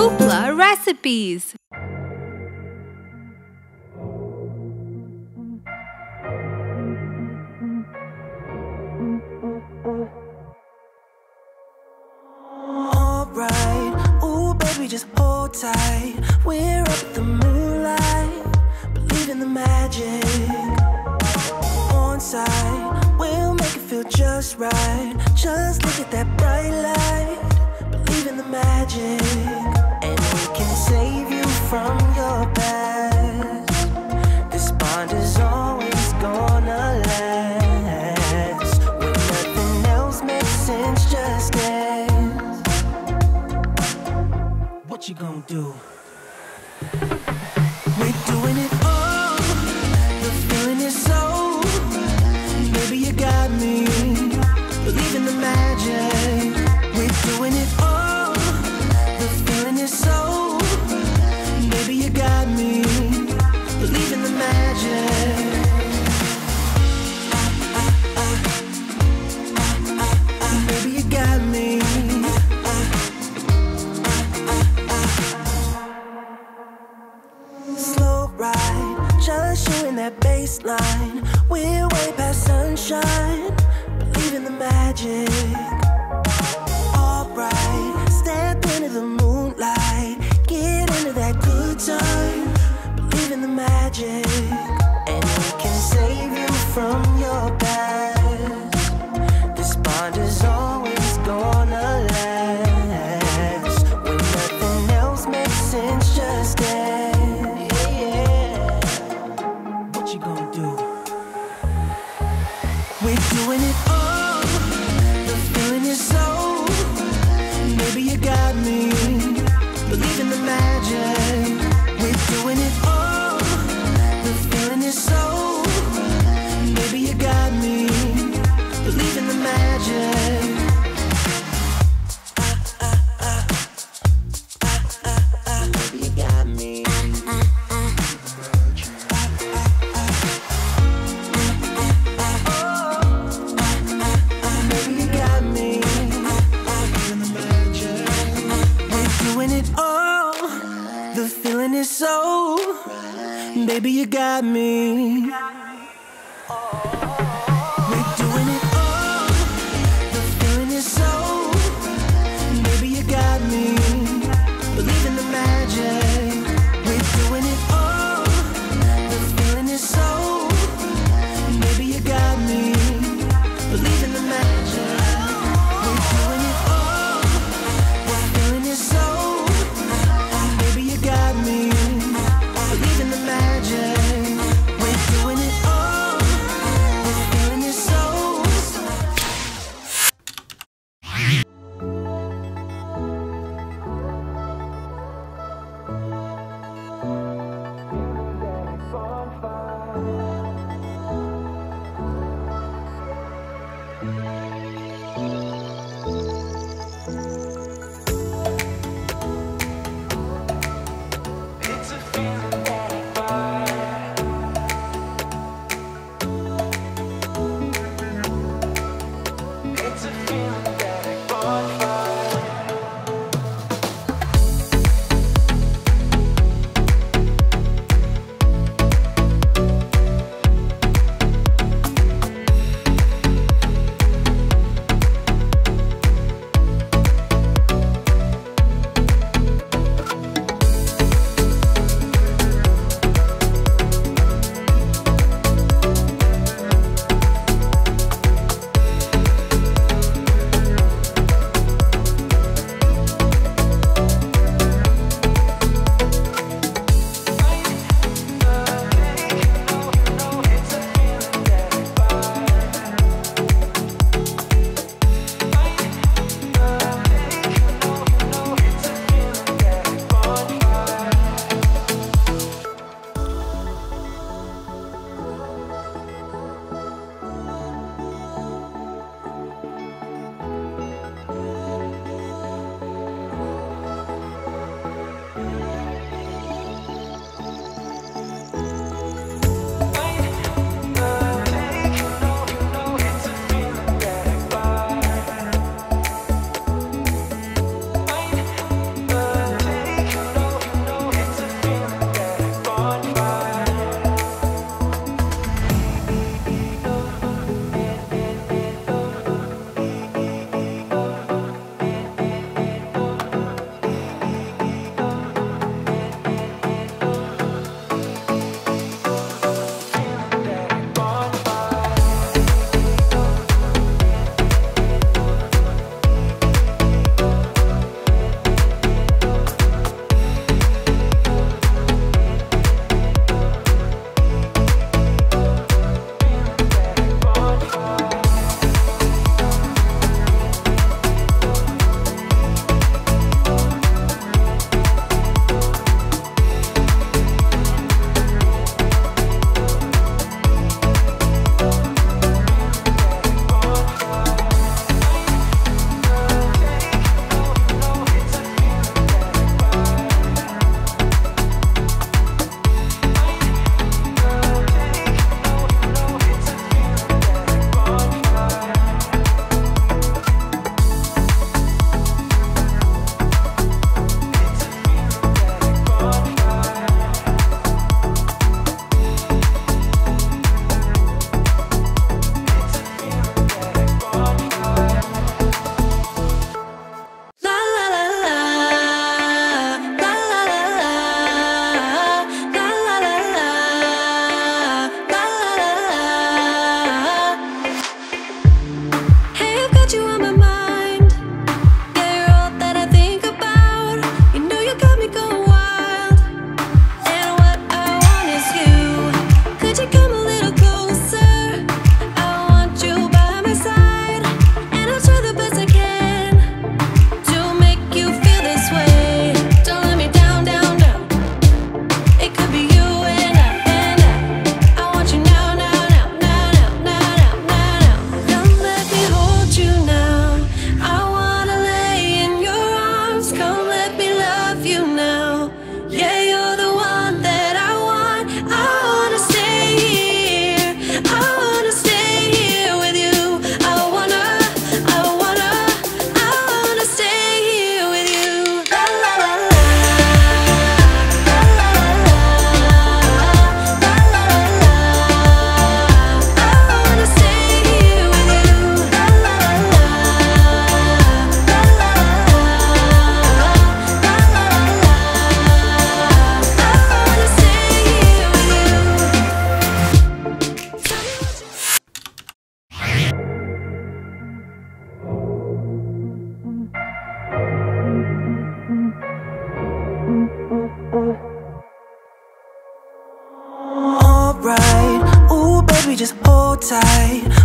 Hoopla recipes. Alright, ooh baby, just hold tight. We're up the moonlight, believe in the magic. On side, we'll make it feel just right. Just look at that bright light, believe in the magic save you from your past. This bond is always gonna last. When nothing else makes sense, just dance. What you gonna do? We're doing it. waistline. We're way past sunshine, believe in the magic. Alright, step into the moonlight, get into that good time, believe in the magic. Baby, you got me.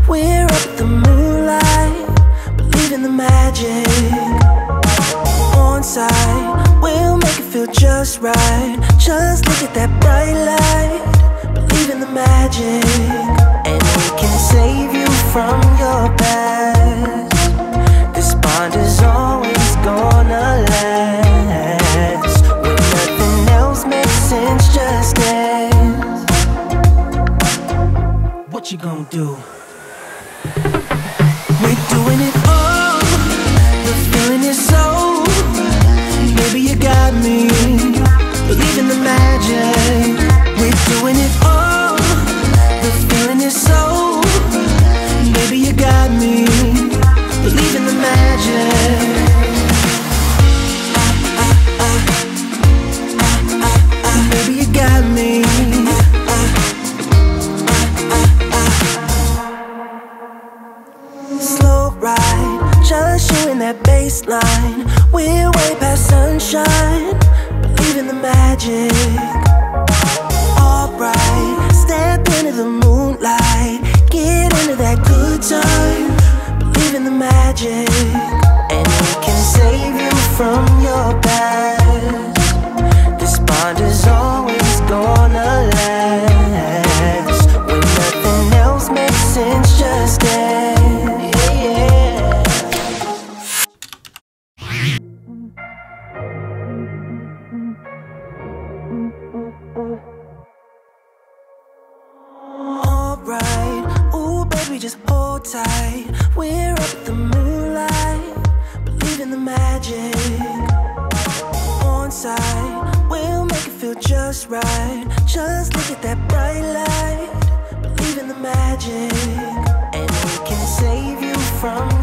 We're up the moonlight, believe in the magic. On side, we'll make it feel just right. Just look at that bright light, believe in the magic. And we can save you from your past. This bond is always gonna last. When nothing else makes sense, just dance. What you gonna do? doing it all. The feeling is so. Maybe you got me. Believe in the magic. We're doing it all. Mm-hmm. Alright, ooh baby, just hold tight. We're up at the moonlight, believe in the magic. We'll make it feel just right. Just look at that bright light, the magic, and we can save you from.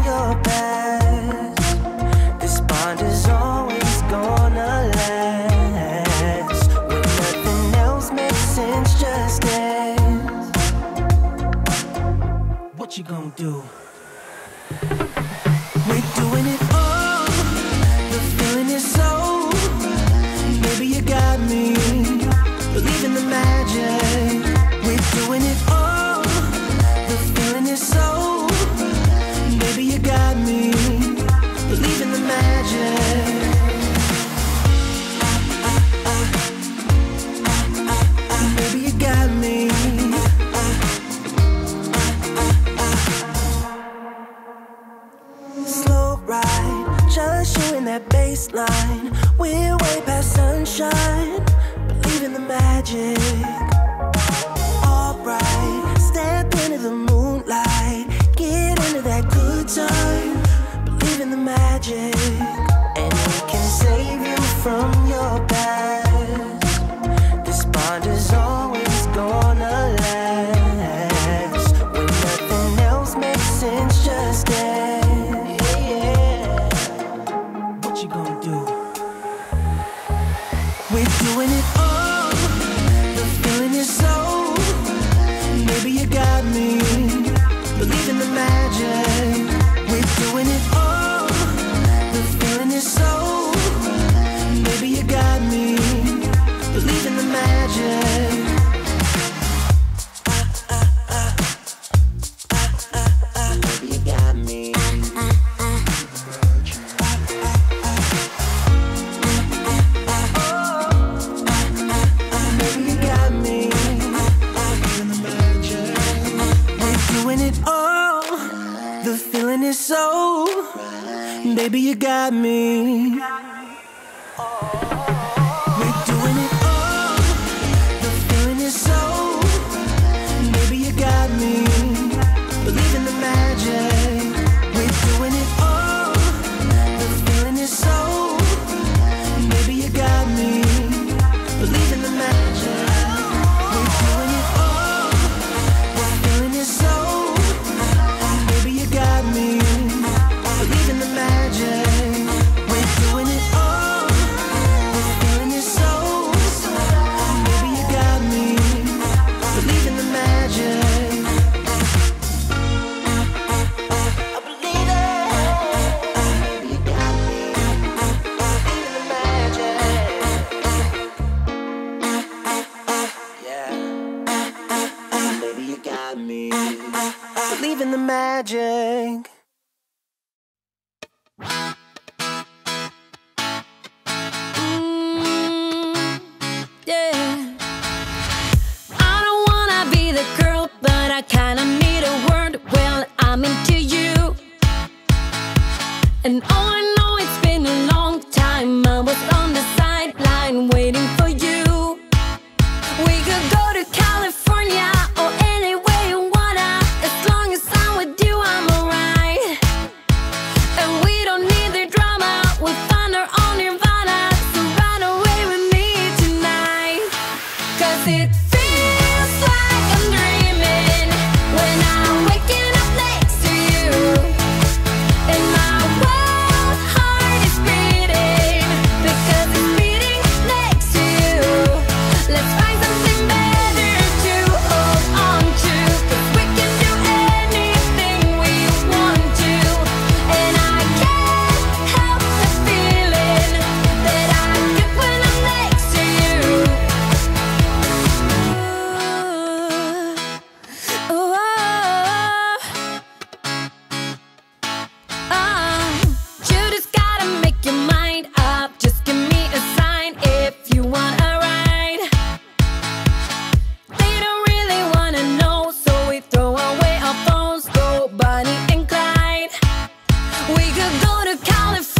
You gonna do? just dead. Oh. magic. We could go to California.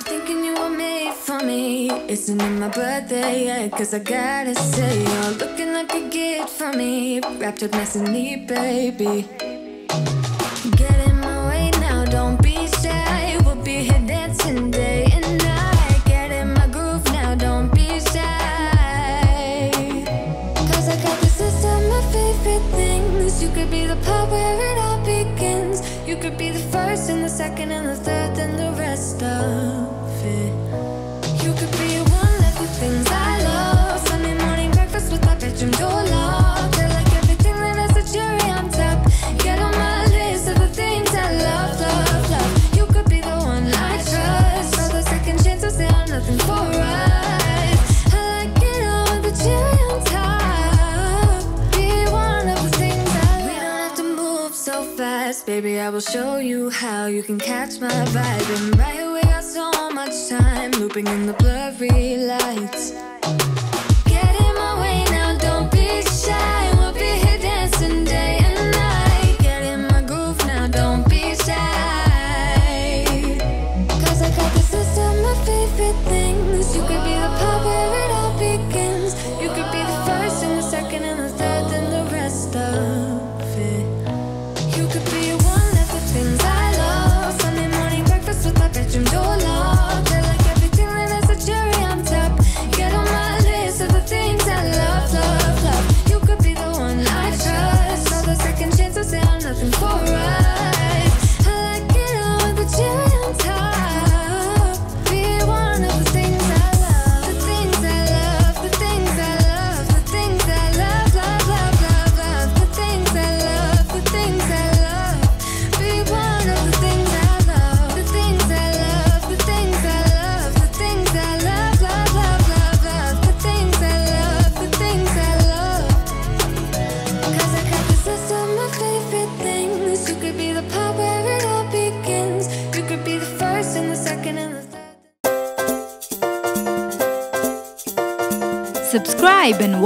thinking you were made for me. It's not my birthday yet, cause I gotta say, you're looking like a gift for me. Wrapped up nice and neat, baby. Get in my way now, don't be shy. We'll be here dancing day and night. Get in my groove now, don't be shy. Cause I got the list of my favorite things. You could be the part where it all begins. You could be the first and the second and the third and the rest of fast, baby, I will show you how you can catch my vibe. And right away, I saw much time looping in the blurry lights.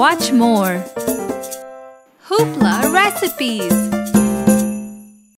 watch more Hoopla recipes.